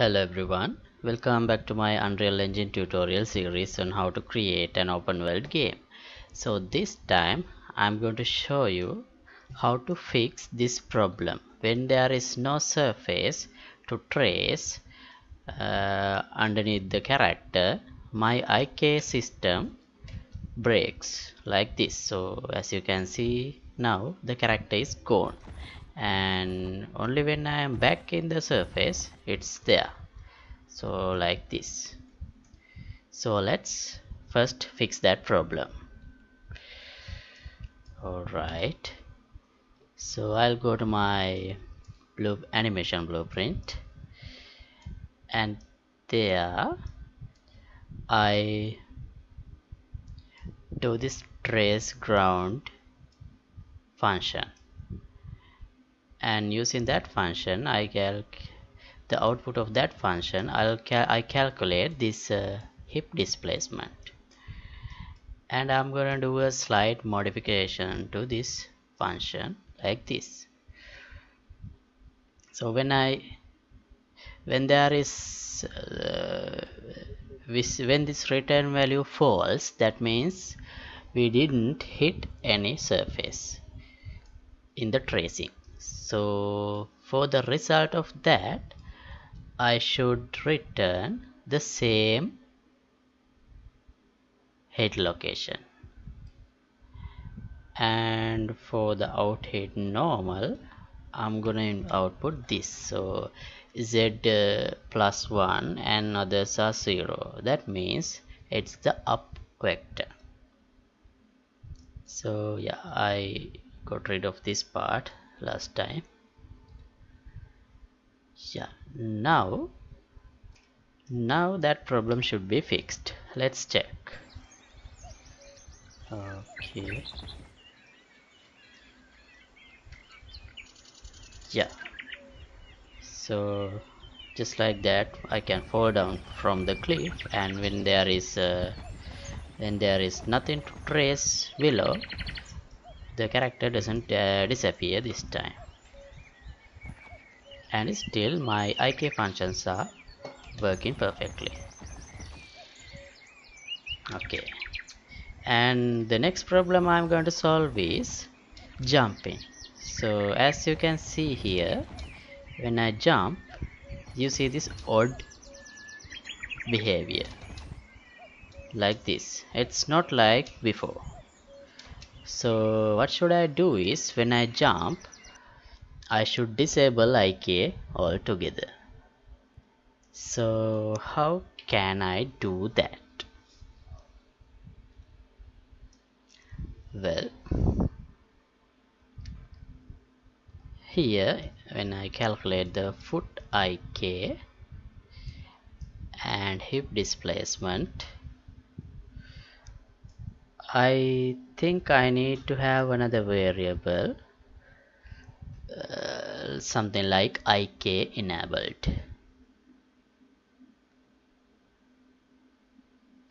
Hello everyone, welcome back to my Unreal Engine tutorial series on how to create an open world game. So this time I'm going to show you how to fix this problem. When there is no surface to trace uh, underneath the character my IK system breaks like this. So as you can see now the character is gone and only when I am back in the surface it's there. So like this. So let's first fix that problem. Alright. So I'll go to my blue animation blueprint. And there I do this trace ground function and using that function I calc the output of that function. I'll cal I calculate this uh, hip displacement. And I'm gonna do a slight modification to this function like this. So when I when there is uh, when this return value falls that means we didn't hit any surface in the tracing so for the result of that I should return the same head location. And for the out head normal I'm gonna output this. So z uh, plus 1 and others are 0 that means it's the up vector. So yeah I got rid of this part last time. Yeah now now that problem should be fixed. Let's check. Okay. Yeah. So just like that I can fall down from the cliff and when there is uh, when there is nothing to trace below the character doesn't uh, disappear this time. And still my IK functions are working perfectly. Okay. And the next problem I'm going to solve is jumping. So as you can see here when I jump you see this odd behavior. Like this. It's not like before so what should I do is when I jump I should disable IK altogether. So how can I do that? Well here when I calculate the foot IK and hip displacement I think I need to have another variable uh, something like IK enabled.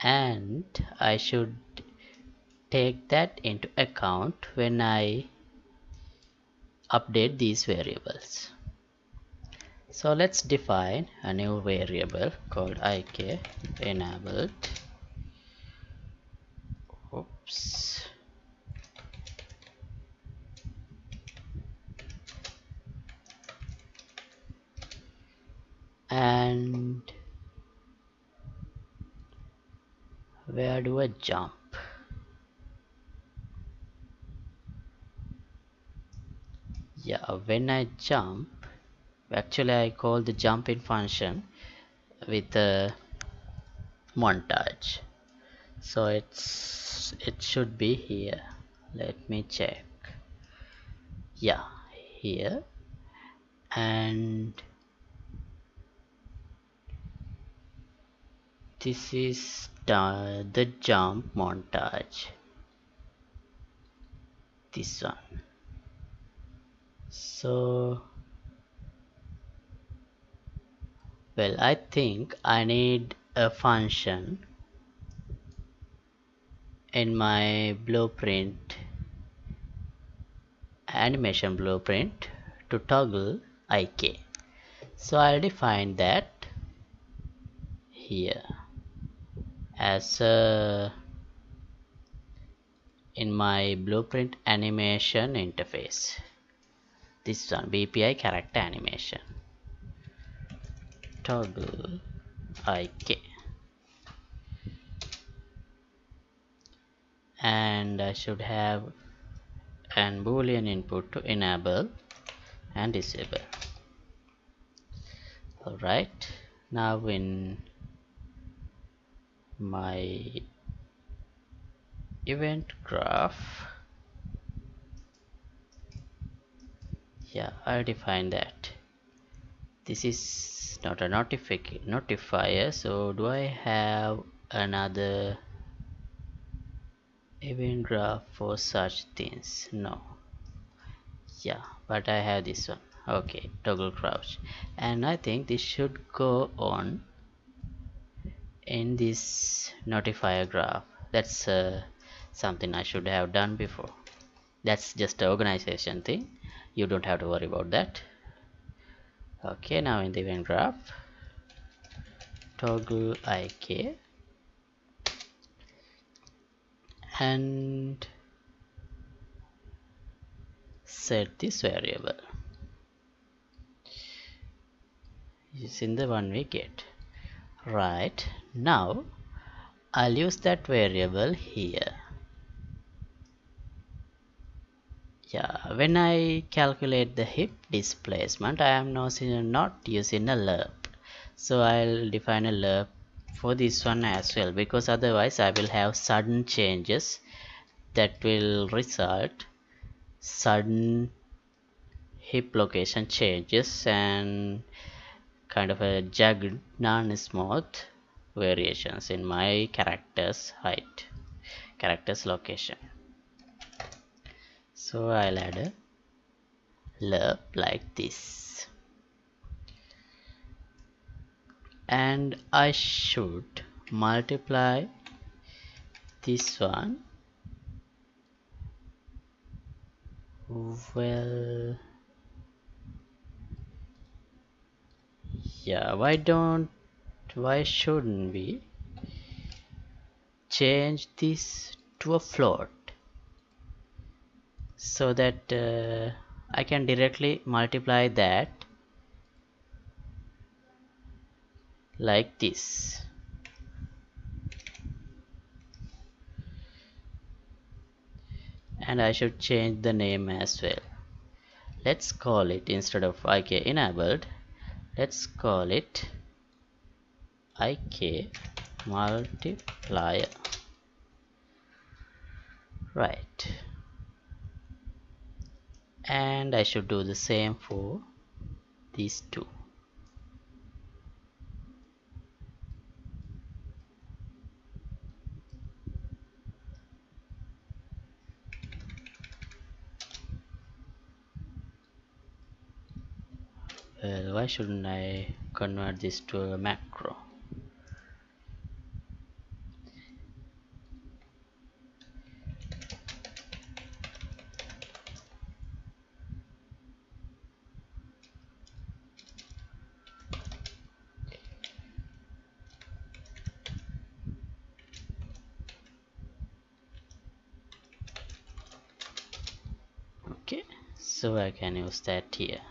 And I should take that into account when I update these variables. So let's define a new variable called ik enabled oops. And where do I jump? Yeah when I jump actually I call the jumping function with the montage so it's it should be here. Let me check. Yeah here. And this is the jump montage. This one. So well I think I need a function in my blueprint animation blueprint to toggle IK so I'll define that here as a in my blueprint animation interface. This one BPI character animation. Toggle IK and I should have an boolean input to enable and disable. Alright now in my event graph yeah I'll define that. This is not a notific notifier so do I have another event graph for such things? No. Yeah but I have this one. Okay toggle crouch. And I think this should go on in this notifier graph. That's uh, something I should have done before. That's just an organization thing. You don't have to worry about that. Okay now in the event graph toggle ik and set this variable. Using the one we get. Right. Now I'll use that variable here. Yeah when I calculate the hip displacement I am not using a lerp. So I'll define a lerp for this one as well because otherwise I will have sudden changes that will result sudden hip location changes and kind of a jagged non-smooth variations in my character's height character's location. So I'll add a lerp like this and I should multiply this one. Well yeah why don't why shouldn't we change this to a float? So that uh, I can directly multiply that like this. And I should change the name as well. Let's call it instead of IK enabled let's call it IK multiplier. Right. And I should do the same for these two well why shouldn't I convert this to a macro? Okay so I can use that here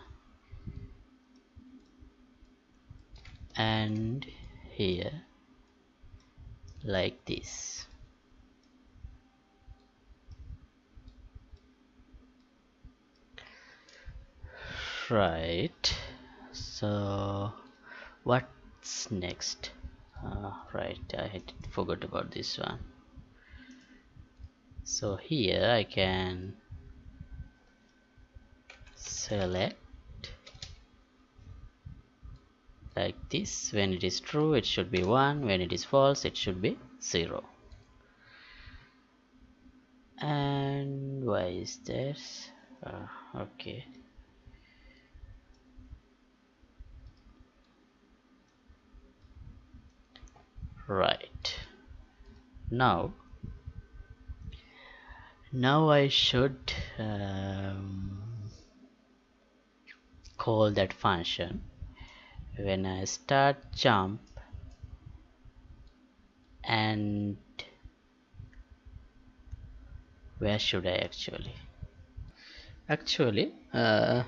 and here like this right. So what's next? Uh, right I had forgot about this one. So here I can select like this. When it is true it should be 1 when it is false it should be 0 and why is this? Uh, okay right. Now now I should um, call that function. When I start jump and where should I actually? Actually uh,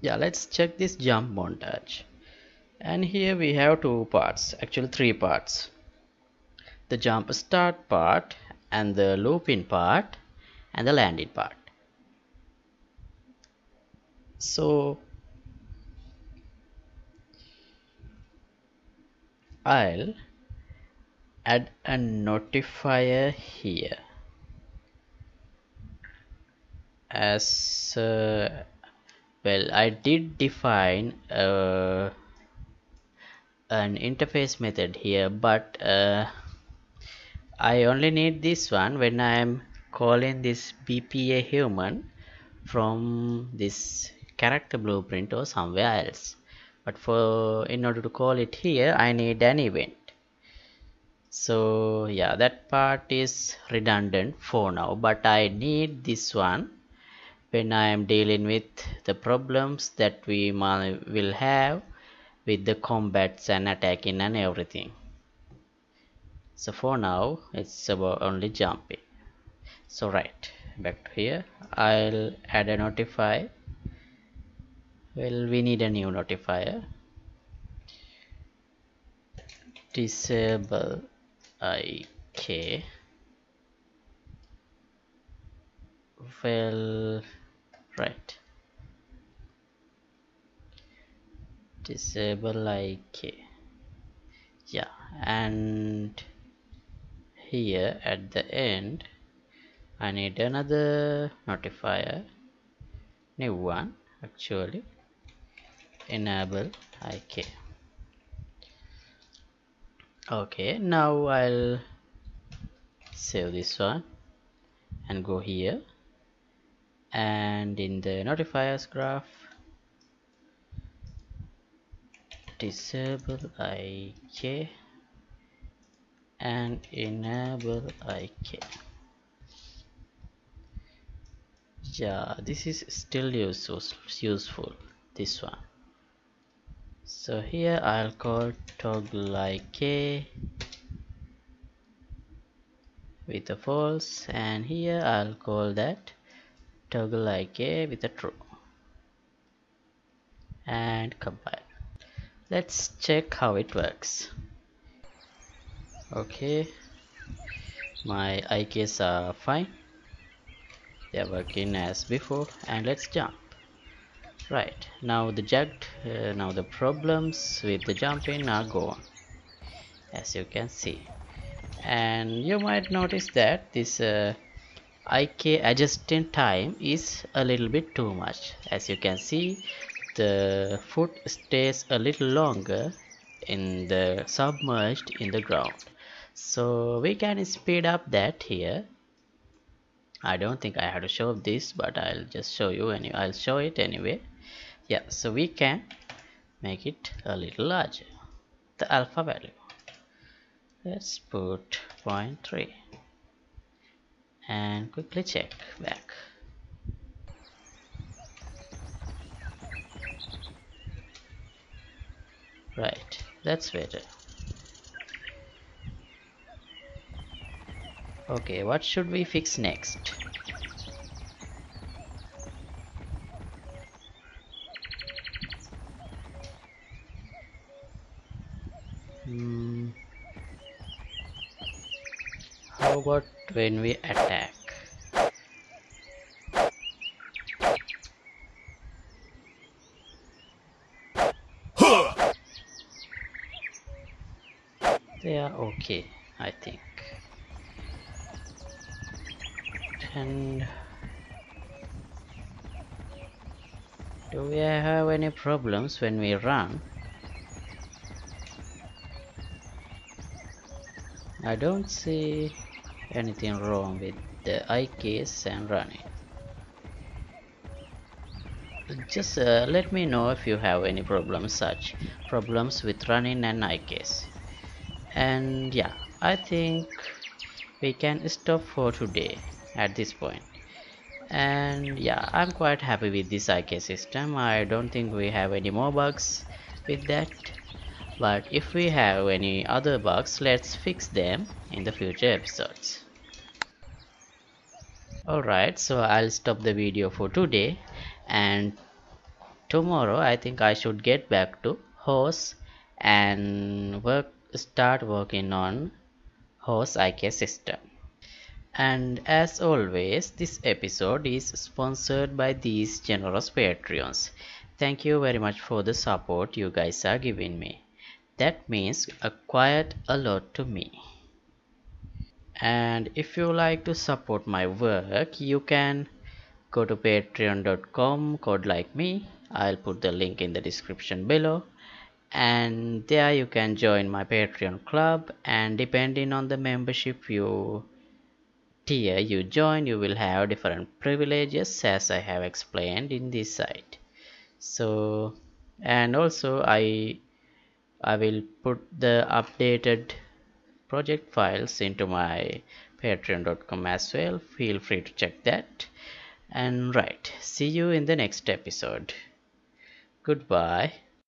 yeah let's check this jump montage. And here we have two parts actually three parts the jump start part and the looping part and the landing part. So I'll add a notifier here as uh, well I did define uh, an interface method here but uh, I only need this one when I am calling this BPA human from this character blueprint or somewhere else. But for in order to call it here I need an event. So yeah that part is redundant for now but I need this one when I am dealing with the problems that we will have with the combats and attacking and everything so for now it's about only jumping. So right back to here. I'll add a notify well we need a new notifier. Disable ik well right. Disable ik yeah and here at the end. I need another notifier. New one actually. Enable ik okay now I'll save this one and go here. And in the notifiers graph disable ik and enable ik yeah this is still useful useful this one. So here I'll call toggle ik with a false and here I'll call that toggle ik with a true and compile. Let's check how it works okay. My IKs are fine. They're working as before. And let's jump. Right. Now the jagged uh, now the problems with the jumping are gone as you can see. And you might notice that this uh, IK adjusting time is a little bit too much. As you can see the foot stays a little longer in the submerged in the ground so we can speed up that here. I don't think I have to show this but I'll just show you anyway. I'll show it anyway. Yeah so we can make it a little larger. The alpha value. Let's put 0.3 and quickly check back. Right that's better okay what should we fix next? Hmm. how about when we attack? They are okay I think and do we have any problems when we run? I don't see anything wrong with the IKs and running. Just uh, let me know if you have any problems such problems with running and IKs and yeah I think we can stop for today at this point. And yeah I'm quite happy with this IK system. I don't think we have any more bugs with that. But if we have any other bugs let's fix them in the future episodes. Alright so I'll stop the video for today. And tomorrow I think I should get back to host and work start working on host IK system and as always this episode is sponsored by these generous patreons. Thank you very much for the support you guys are giving me. That means quite a lot to me. And if you like to support my work you can go to patreon.com code like me. I'll put the link in the description below. And there you can join my patreon club. And depending on the membership you tier you join you will have different privileges as i have explained in this site. So and also i i will put the updated project files into my patreon.com as well. Feel free to check that. And right see you in the next episode. Goodbye